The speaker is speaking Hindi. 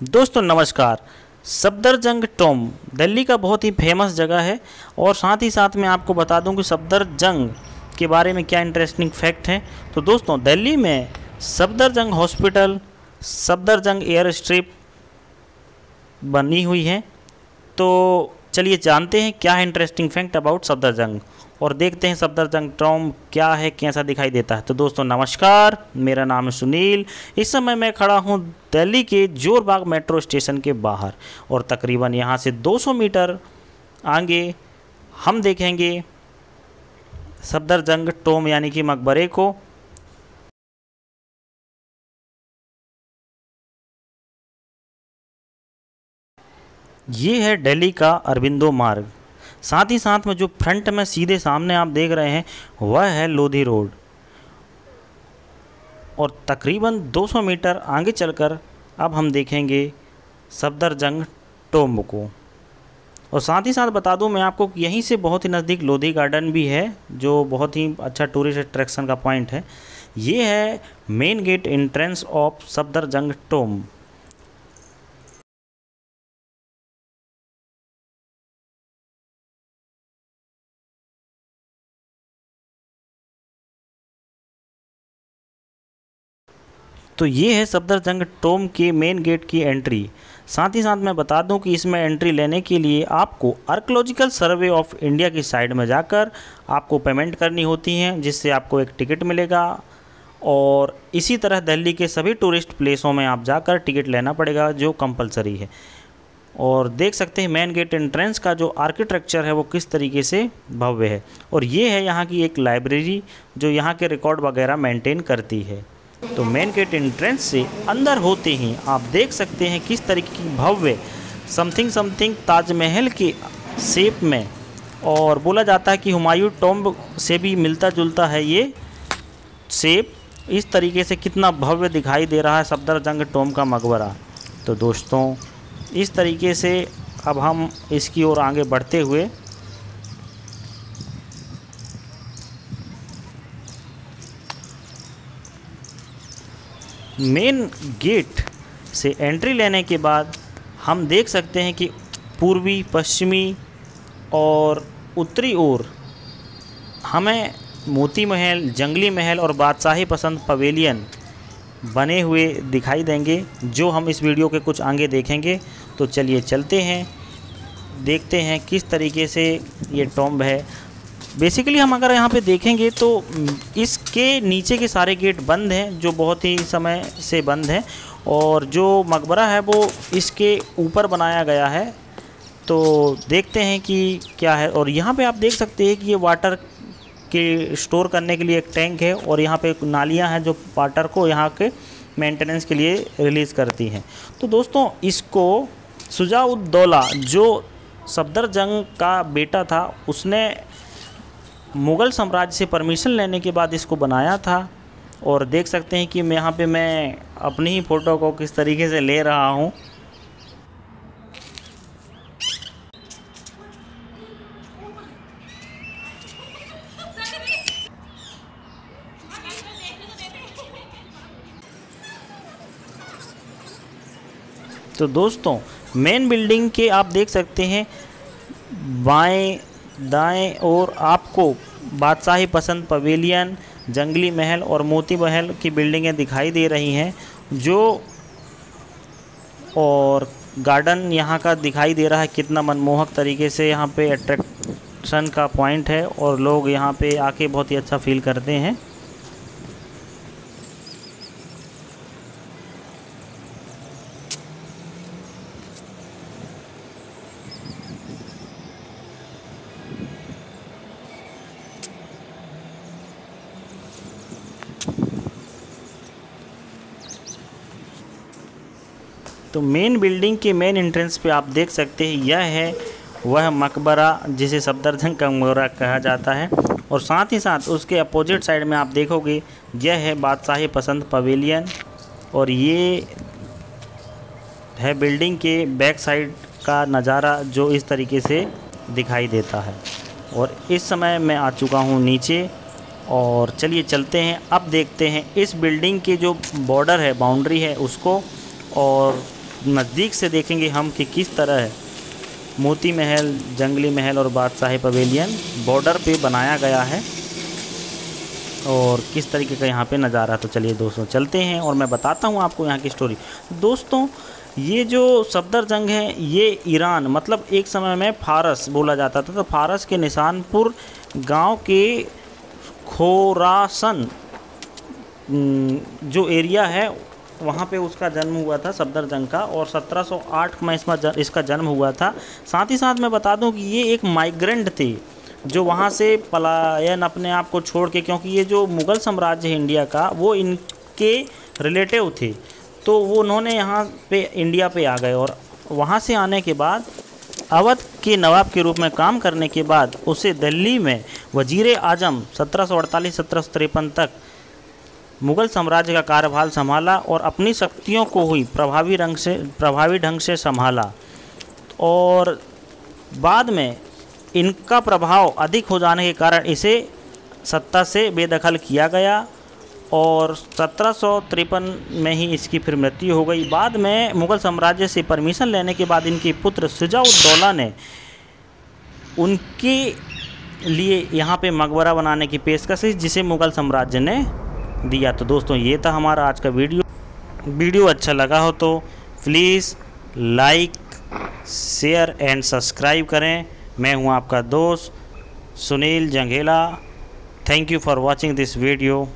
दोस्तों, नमस्कार। सफदरजंग टोम, दिल्ली का बहुत ही फ़ेमस जगह है और साथ ही साथ मैं आपको बता दूँ कि सफदरजंग के बारे में क्या इंटरेस्टिंग फैक्ट हैं। तो दोस्तों, दिल्ली में Safdarjung hospital Safdarjung air strip बनी हुई है। तो चलिए जानते हैं क्या है इंटरेस्टिंग फैक्ट अबाउट सफदरजंग। और देखते हैं सफदरजंग टॉम क्या है, कैसा दिखाई देता है। तो दोस्तों, नमस्कार, मेरा नाम है सुनील। इस समय मैं खड़ा हूँ दिल्ली के जोरबाग मेट्रो स्टेशन के बाहर और तकरीबन यहाँ से 200 मीटर आगे हम देखेंगे सफदरजंग टोम यानी कि मकबरे को। ये है दिल्ली का अरविंदो मार्ग। साथ ही साथ में जो फ्रंट में सीधे सामने आप देख रहे हैं, वह है लोधी रोड। और तकरीबन 200 मीटर आगे चलकर अब हम देखेंगे सफदरजंग टोम्ब को और साथ ही साथ बता दूँ मैं आपको यहीं से बहुत ही नज़दीक लोधी गार्डन भी है, जो बहुत ही अच्छा टूरिस्ट अट्रैक्शन का पॉइंट है। ये है main gate entrance of Safdarjung tomb तो ये है सफदरजंग टोम के मेन गेट की एंट्री। साथ ही साथ मैं बता दूँ कि इसमें एंट्री लेने के लिए आपको आर्कोलॉजिकल सर्वे ऑफ़ इंडिया की साइड में जाकर आपको पेमेंट करनी होती है, जिससे आपको एक टिकट मिलेगा। और इसी तरह दिल्ली के सभी टूरिस्ट प्लेसों में आप जाकर टिकट लेना पड़ेगा, जो कंपलसरी है। और देख सकते हैं मेन गेट एंट्रेंस का जो आर्किटेक्चर है, वो किस तरीके से भव्य है। और ये है यहाँ की एक लाइब्रेरी, जो यहाँ के रिकॉर्ड वगैरह मेंटेन करती है। तो मेन गेट एंट्रेंस से अंदर होते ही आप देख सकते हैं किस तरीके की भव्य समथिंग समथिंग ताजमहल के शेप में। और बोला जाता है कि हुमायूं टॉम्ब से भी मिलता जुलता है ये शेप इस तरीके से कितना भव्य दिखाई दे रहा है सफदर जंग टॉम्ब का मकबरा। तो दोस्तों, इस तरीके से अब हम इसकी ओर आगे बढ़ते हुए मेन गेट से एंट्री लेने के बाद हम देख सकते हैं कि पूर्वी, पश्चिमी और उत्तरी ओर हमें मोती महल, जंगली महल और बादशाही पसंद पवेलियन बने हुए दिखाई देंगे, जो हम इस वीडियो के कुछ आगे देखेंगे। तो चलिए चलते हैं, देखते हैं किस तरीके से ये टॉम्ब है। बेसिकली हम अगर यहाँ पे देखेंगे तो इसके नीचे के सारे गेट बंद हैं, जो बहुत ही समय से बंद हैं, और जो मकबरा है वो इसके ऊपर बनाया गया है। तो देखते हैं कि क्या है, और यहाँ पे आप देख सकते हैं कि ये वाटर के स्टोर करने के लिए एक टैंक है, और यहाँ पे नालियाँ हैं जो वाटर को यहाँ के मेंटेनेंस के लिए रिलीज़ करती हैं। तो दोस्तों, इसको सुजाउद्दौला, जो सफदर जंग का बेटा था, उसने मुग़ल साम्राज्य से परमिशन लेने के बाद इसको बनाया था। और देख सकते हैं कि मैं यहाँ पे मैं अपनी ही फ़ोटो को किस तरीके से ले रहा हूँ। तो दोस्तों मेन बिल्डिंग के आप देख सकते हैं बाएँ दाएँ और आपको बादशाही पसंद पवेलियन, जंगली महल और मोती महल की बिल्डिंगें दिखाई दे रही हैं, जो और गार्डन यहाँ का दिखाई दे रहा है कितना मनमोहक तरीके से यहाँ पे अट्रैक्शन का पॉइंट है और लोग यहाँ पे आके बहुत ही अच्छा फील करते हैं। तो मेन बिल्डिंग के मेन एंट्रेंस पे आप देख सकते हैं, यह है वह मकबरा, जिसे सफदरजंग का मकबरा कहा जाता है। और साथ ही साथ उसके अपोजिट साइड में आप देखोगे, यह है बादशाही पसंद पवेलियन और ये है बिल्डिंग के बैक साइड का नज़ारा, जो इस तरीके से दिखाई देता है। और इस समय मैं आ चुका हूँ नीचे, और चलिए चलते हैं। अब देखते हैं इस बिल्डिंग के जो बॉर्डर है बाउंड्री है, उसको। और नज़दीक से देखेंगे हम कि किस तरह है। मोती महल, जंगली महल और बादशाही पवेलियन बॉर्डर पे बनाया गया है। और किस तरीके का यहाँ पे नज़ारा तो चलिए दोस्तों चलते हैं और मैं बताता हूँ आपको यहाँ की स्टोरी दोस्तों, ये जो सफदर जंग है, ये ईरान मतलब एक समय में फारस बोला जाता था तो फारस के निशानपुर गाँव के खोरासन जो एरिया है वहाँ पे उसका जन्म हुआ था सफदर जंग का और 1708 में इसमें इसका जन्म हुआ था। साथ ही साथ मैं बता दूँ कि ये एक माइग्रेंट थे, जो वहाँ से पलायन अपने आप को छोड़ के, क्योंकि ये जो मुग़ल साम्राज्य है इंडिया का, वो इनके रिलेटिव थे। तो वो उन्होंने यहाँ पे, इंडिया पे आ गए और वहाँ से आने के बाद, अवध के नवाब के रूप में काम करने के बाद, उसे दिल्ली में वज़ीर आज़म सत्रह सौ तक मुग़ल साम्राज्य का कार्यभार संभाला और अपनी शक्तियों को हुई प्रभावी रंग से, प्रभावी ढंग से संभाला। और बाद में इनका प्रभाव अधिक हो जाने के कारण इसे सत्ता से बेदखल किया गया और सत्रह सौ तिरपन में ही इसकी फिर मृत्यु हो गई। बाद में मुग़ल साम्राज्य से परमिशन लेने के बाद इनके पुत्र सुजाउद्दौला ने उनके लिए यहाँ पे मकबरा बनाने की पेशकश की, जिसे मुग़ल साम्राज्य ने दिया। तो दोस्तों, ये था हमारा आज का वीडियो। वीडियो अच्छा लगा हो तो please like share and subscribe करें। मैं हूँ आपका दोस्त Sunil Jangela thank you for watching this video